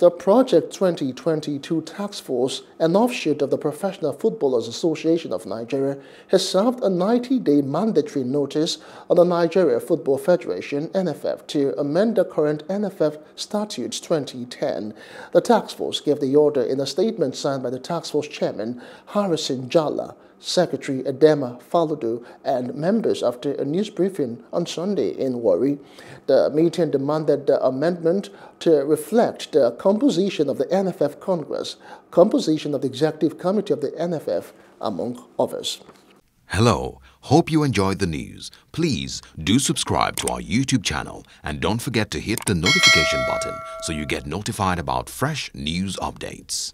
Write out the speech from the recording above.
The Project 2022 Task Force, an offshoot of the Professional Footballers Association of Nigeria, has served a 90-day mandatory notice on the Nigeria Football Federation NFF to amend the current NFF Statutes 2010. The task force gave the order in a statement signed by the task force chairman Harrison Jalla. Secretary Adema Falodu and members after a news briefing on Sunday in Warri. The meeting demanded the amendment to reflect the composition of the NFF Congress, composition of the Executive Committee of the NFF, among others. Hello, hope you enjoyed the news. Please do subscribe to our YouTube channel and don't forget to hit the notification button so you get notified about fresh news updates.